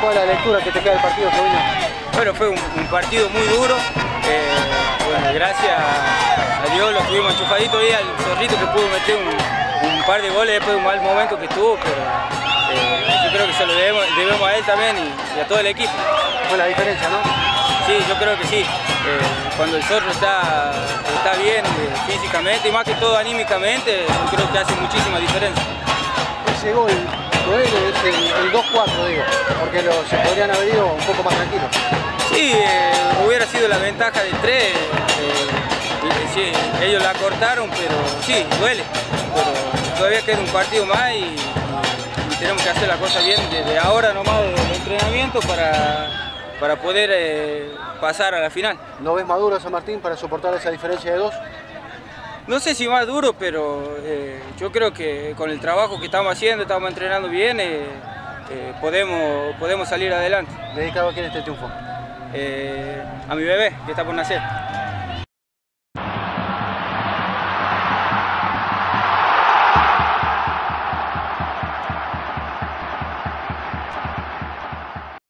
¿Cuál es la lectura que te queda del partido, Claudio? Bueno, fue un, un partido muy duro. eh, bueno, gracias a Dios lo tuvimos enchufadito ahí al zorrito que pudo meter un, un par de goles después de un mal momento que tuvo, pero eh, yo creo que se lo debemos, debemos a él también y, y a todo el equipo. Fue la diferencia, ¿no? Sí, yo creo que sí. Eh, cuando el zorro está, está bien físicamente y más que todo anímicamente, yo creo que hace muchísima diferencia. Ese gol, Joel, es el, el 2-4, digo, porque lo- se podrían haber ido un poco más tranquilos. Sí, eh, hubiera sido la ventaja de tres. eh, y- sí, ellos la cortaron, pero sí, duele. Pero todavía queda un partido más y, y tenemos que hacer la cosa bien desde ahora nomás del entrenamiento para, para poder eh, pasar a la final. ¿Lo ves maduro San Martín para soportar esa diferencia de dos? No sé si más duro, pero eh, yo creo que con el trabajo que estamos haciendo, estamos entrenando bien, eh, eh, podemos, podemos salir adelante. ¿Dedicado a quién este triunfo? A mi bebé, que está por nacer.